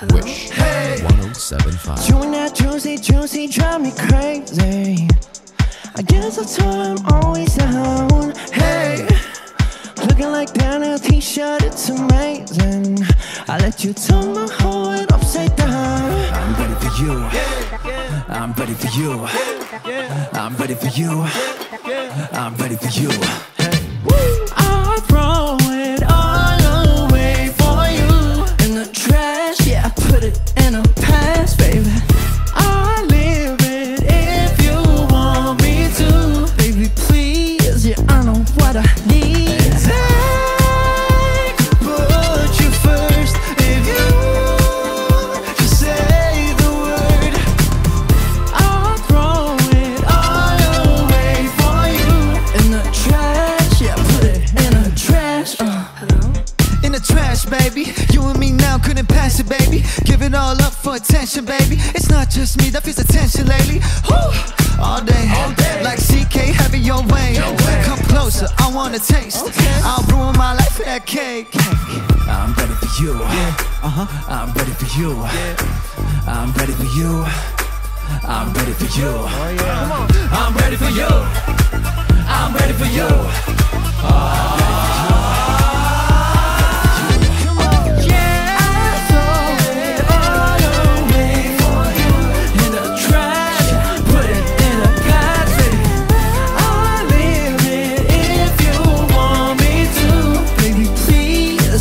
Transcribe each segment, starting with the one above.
Wish 1075. You and that juicy, juicy drive me crazy. I guess that's why I'm always down. Hey, looking like that in a t-shirt, it's amazing. I let you turn my whole world upside down. I'm ready for you. I'm ready for you. I'm ready for you. I'm ready for you. In In the trash, baby. You and me now couldn't pass it, baby. Give it all up for attention, baby. It's not just me that feels attention lately. Whew. All day, like BK, have it your way. Come closer, I wanna taste. I'll ruin my life for that cake. I'm ready for you. Uh huh. I'm ready for you. I'm ready for you. I'm ready for you. oh, yeah. I'm ready for you. I'm ready for you.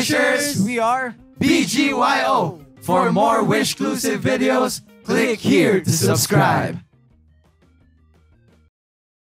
Wishers, we are BGYO. For more Wishclusive videos, click here to subscribe.